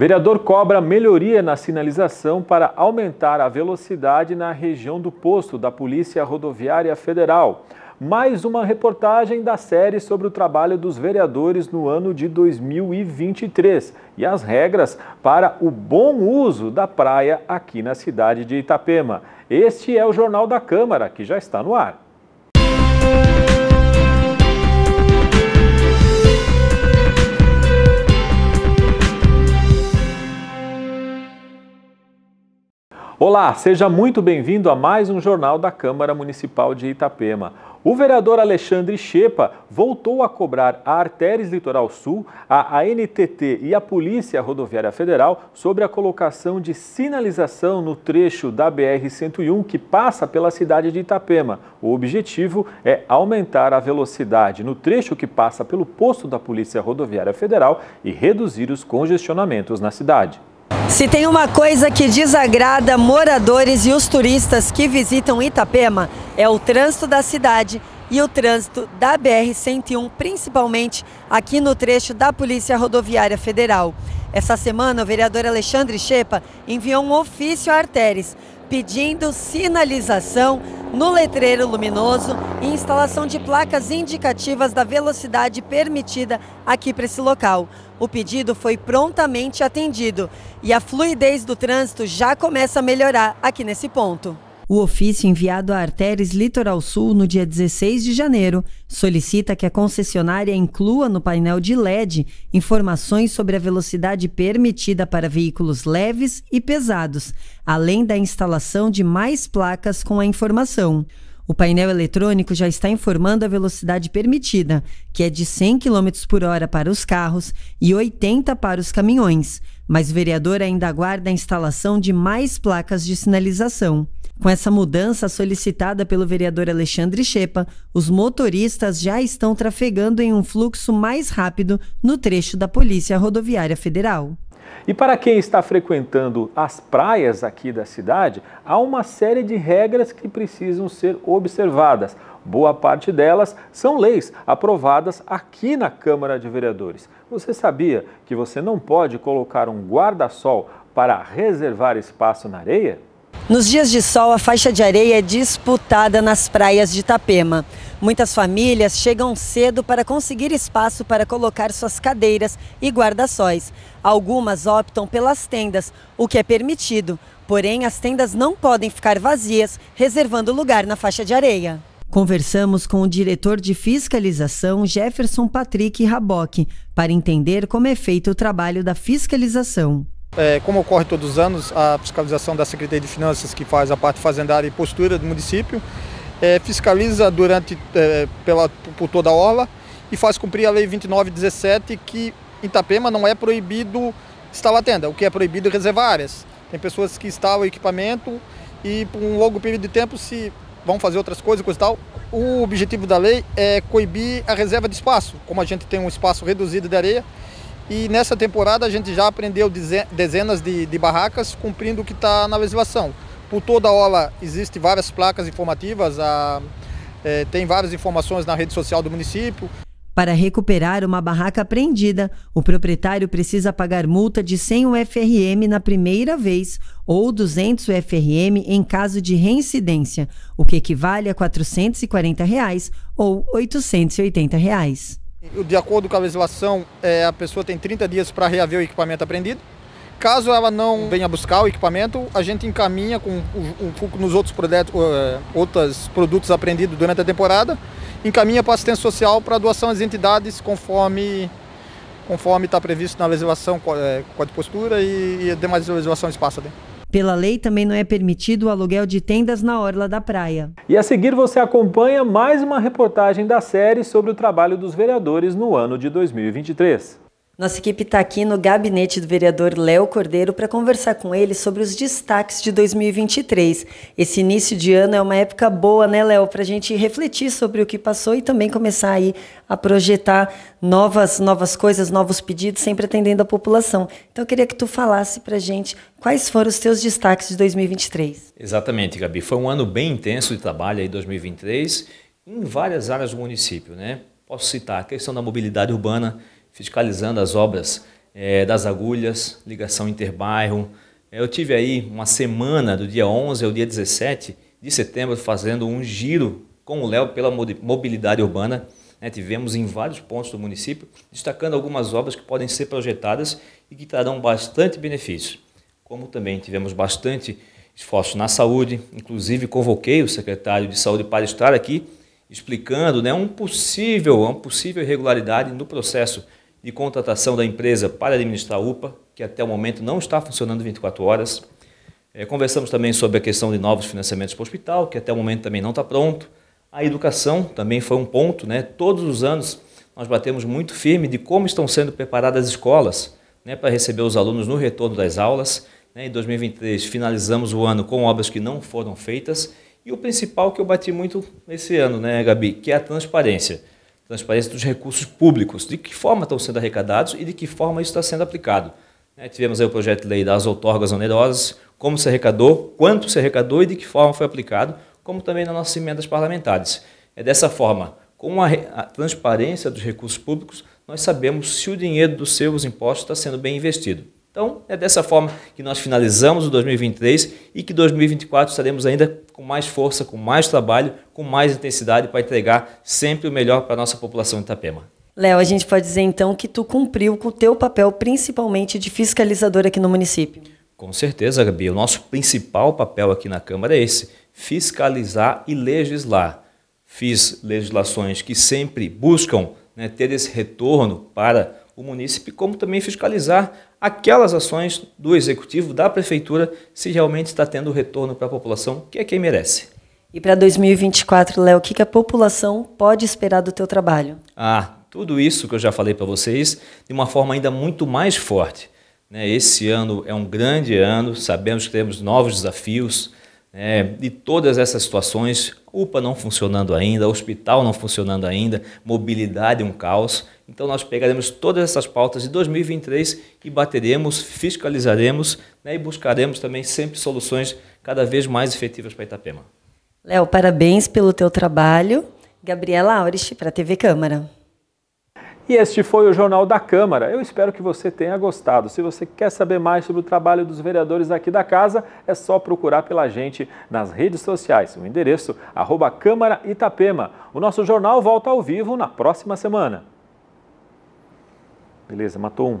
Vereador cobra melhoria na sinalização para aumentar a velocidade na região do posto da Polícia Rodoviária Federal. Mais uma reportagem da série sobre o trabalho dos vereadores no ano de 2023 e as regras para o bom uso da praia aqui na cidade de Itapema. Este é o Jornal da Câmara, que já está no ar. Olá, seja muito bem-vindo a mais um Jornal da Câmara Municipal de Itapema. O vereador Alexandre Chepa voltou a cobrar a Artéres Litoral Sul, a ANTT e a Polícia Rodoviária Federal sobre a colocação de sinalização no trecho da BR-101 que passa pela cidade de Itapema. O objetivo é aumentar a velocidade no trecho que passa pelo posto da Polícia Rodoviária Federal e reduzir os congestionamentos na cidade. Se tem uma coisa que desagrada moradores e os turistas que visitam Itapema, é o trânsito da cidade e o trânsito da BR-101, principalmente aqui no trecho da Polícia Rodoviária Federal. Essa semana, o vereador Alexandre Chepa enviou um ofício a Arteres pedindo sinalização no letreiro luminoso e instalação de placas indicativas da velocidade permitida aqui para esse local. O pedido foi prontamente atendido e a fluidez do trânsito já começa a melhorar aqui nesse ponto. O ofício enviado à Artéres Litoral Sul no dia 16 de janeiro solicita que a concessionária inclua no painel de LED informações sobre a velocidade permitida para veículos leves e pesados, além da instalação de mais placas com a informação. O painel eletrônico já está informando a velocidade permitida, que é de 100 km por hora para os carros e 80 para os caminhões, mas o vereador ainda aguarda a instalação de mais placas de sinalização. Com essa mudança solicitada pelo vereador Alexandre Chepa, os motoristas já estão trafegando em um fluxo mais rápido no trecho da Polícia Rodoviária Federal. E para quem está frequentando as praias aqui da cidade, há uma série de regras que precisam ser observadas. Boa parte delas são leis aprovadas aqui na Câmara de Vereadores. Você sabia que você não pode colocar um guarda-sol para reservar espaço na areia? Nos dias de sol, a faixa de areia é disputada nas praias de Itapema. Muitas famílias chegam cedo para conseguir espaço para colocar suas cadeiras e guarda-sóis. Algumas optam pelas tendas, o que é permitido. Porém, as tendas não podem ficar vazias, reservando lugar na faixa de areia. Conversamos com o diretor de fiscalização, Jefferson Patrick Rabock, para entender como é feito o trabalho da fiscalização. É, como ocorre todos os anos, a fiscalização da Secretaria de Finanças, que faz a parte fazendária e postura do município, é, fiscaliza durante, é, pela, por toda a orla e faz cumprir a Lei 2917, que em Itapema não é proibido instalar tenda, o que é proibido é reservar áreas. Tem pessoas que instalam equipamento e por um longo período de tempo se vão fazer outras coisas, coisa e tal. O objetivo da lei é coibir a reserva de espaço. Como a gente tem um espaço reduzido de areia, e nessa temporada a gente já aprendeu dezenas de, de barracas cumprindo o que está na legislação. Por toda a ola existem várias placas informativas, a, é, tem várias informações na rede social do município. Para recuperar uma barraca apreendida, o proprietário precisa pagar multa de 100 UFRM na primeira vez ou 200 UFRM em caso de reincidência, o que equivale a 440 reais ou 880 reais. De acordo com a legislação, é, a pessoa tem 30 dias para reaver o equipamento apreendido. Caso ela não venha buscar o equipamento, a gente encaminha com o, nos outros produtos, uh, outros produtos apreendidos durante a temporada, encaminha para assistência social para doação às entidades conforme conforme está previsto na legislação é, Código de Postura e, e demais legislações passam. Né? Pela lei, também não é permitido o aluguel de tendas na orla da praia. E a seguir você acompanha mais uma reportagem da série sobre o trabalho dos vereadores no ano de 2023. Nossa equipe está aqui no gabinete do vereador Léo Cordeiro para conversar com ele sobre os destaques de 2023. Esse início de ano é uma época boa, né, Léo, para a gente refletir sobre o que passou e também começar aí a projetar novas, novas coisas, novos pedidos, sempre atendendo a população. Então, eu queria que tu falasse para a gente quais foram os teus destaques de 2023. Exatamente, Gabi. Foi um ano bem intenso de trabalho aí 2023 em várias áreas do município, né? Posso citar a questão da mobilidade urbana fiscalizando as obras é, das agulhas, ligação interbairro. Eu tive aí uma semana, do dia 11 ao dia 17 de setembro, fazendo um giro com o Léo pela mobilidade urbana. Né, tivemos em vários pontos do município, destacando algumas obras que podem ser projetadas e que trarão bastante benefício. Como também tivemos bastante esforço na saúde, inclusive convoquei o secretário de saúde para estar aqui explicando né, um possível, uma possível irregularidade no processo de contratação da empresa para administrar a UPA, que até o momento não está funcionando 24 horas. É, conversamos também sobre a questão de novos financiamentos para o hospital, que até o momento também não está pronto. A educação também foi um ponto, né? Todos os anos nós batemos muito firme de como estão sendo preparadas as escolas né, para receber os alunos no retorno das aulas. Né? Em 2023 finalizamos o ano com obras que não foram feitas e o principal que eu bati muito nesse ano, né, Gabi, que é a transparência. Transparência dos recursos públicos, de que forma estão sendo arrecadados e de que forma isso está sendo aplicado. Né, tivemos aí o projeto de lei das outorgas onerosas, como se arrecadou, quanto se arrecadou e de que forma foi aplicado, como também nas nossas emendas parlamentares. É dessa forma, com a, a transparência dos recursos públicos, nós sabemos se o dinheiro dos seus impostos está sendo bem investido. Então, é dessa forma que nós finalizamos o 2023 e que 2024 estaremos ainda com mais força, com mais trabalho, com mais intensidade para entregar sempre o melhor para a nossa população de Itapema. Léo, a gente pode dizer então que tu cumpriu com o teu papel principalmente de fiscalizador aqui no município. Com certeza, Gabi. O nosso principal papel aqui na Câmara é esse: fiscalizar e legislar. Fiz legislações que sempre buscam né, ter esse retorno para o município, como também fiscalizar aquelas ações do executivo, da prefeitura, se realmente está tendo retorno para a população, que é quem merece. E para 2024, Léo, o que a população pode esperar do teu trabalho? Ah, tudo isso que eu já falei para vocês, de uma forma ainda muito mais forte. Né? Esse ano é um grande ano, sabemos que temos novos desafios, é, de todas essas situações, UPA não funcionando ainda, hospital não funcionando ainda, mobilidade um caos. Então nós pegaremos todas essas pautas de 2023 e bateremos, fiscalizaremos né, e buscaremos também sempre soluções cada vez mais efetivas para Itapema. Léo, parabéns pelo teu trabalho. Gabriela Aurich para a TV Câmara. E este foi o Jornal da Câmara. Eu espero que você tenha gostado. Se você quer saber mais sobre o trabalho dos vereadores aqui da casa, é só procurar pela gente nas redes sociais. O endereço, arroba Câmara Itapema. O nosso jornal volta ao vivo na próxima semana. Beleza, matou um.